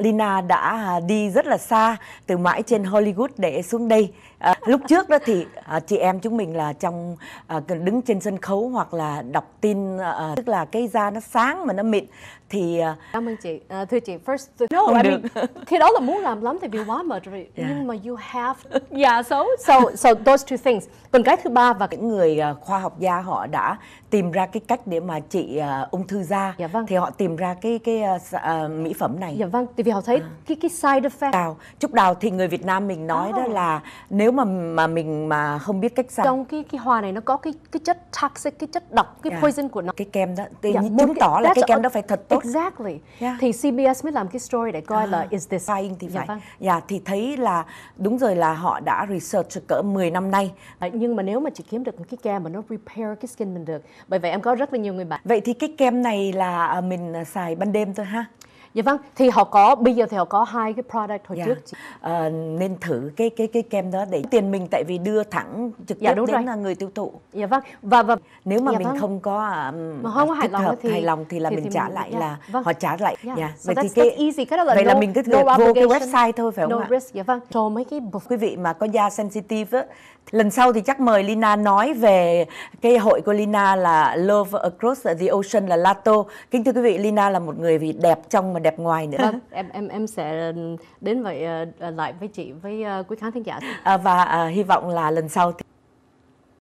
Lina đã à, đi rất là xa từ mãi trên Hollywood để xuống đây. À, lúc trước đó thì à, chị em chúng mình là trong à, đứng trên sân khấu hoặc là đọc tin à, tức là cái da nó sáng mà nó mịn thì à, Cảm ơn chị. À, thưa chị, first, No, Không I được. mean, khi đó là muốn làm lắm thì bị quá mệt rồi. Yeah. Nhưng mà you have. yeah, so So, so those two things. Còn cái thứ ba và những người à, khoa học gia họ đã tìm ra cái cách để mà trị à, ung thư da Dạ vâng. thì họ tìm ra cái cái à, s- à, mỹ phẩm này dạ vâng, tại vì họ thấy cái cái side effect đào trúc đào thì người Việt Nam mình nói đó Oh. là nếu mà mà mình mà không biết cách xài trong cái cái hoa này nó có cái cái chất toxic, cái chất độc, cái Yeah. poison của nó. cái kem đó thì Dạ, chứng một cái- tỏ là cái kem đó phải thật tốt Exactly. Yeah. Thì CBS mới làm cái story để coi là is this Fine thì Dạ phải. vâng. Dạ thì thấy là đúng rồi là họ đã research cỡ 10 năm nay. À, nhưng mà nếu mà chị kiếm được một cái kem mà nó repair cái skin mình được bởi vậy em có rất là nhiều người bạn Vậy thì cái kem này là à, mình à, xài ban đêm thôi ha. Dạ vâng thì họ có bây giờ thì họ có hai cái product hồi Dạ. trước. Ờ, nên thử cái cái cái kem đó để tiền mình tại vì đưa thẳng trực Dạ, tiếp đúng đến rồi. là người tiêu thụ. dạ vâng và và Nếu mà dạ mình vâng. không có um, Mà không có hài lòng hợp, thì- hài lòng thì là thì- mình thì trả mình- lại dạ, là vâng. họ trả lại. Yeah. Dạ. So Vậy thì cái easy. Cái đó là vậy là no- mình cứ no vô cái website thôi phải không no ạ? risk dạ vâng cho mấy cái quý vị mà có da sensitive á, lần sau thì chắc mời Lina nói về cái hội của Lina là Love Across the Ocean là Lato. Kính thưa quý vị, Lina là một người vì đẹp trong mà đẹp ngoài nữa. vâng em em em sẽ đến vậy ờ, lại với chị với ờ, quý khán thính giả À, và à, hy vọng là lần sau thì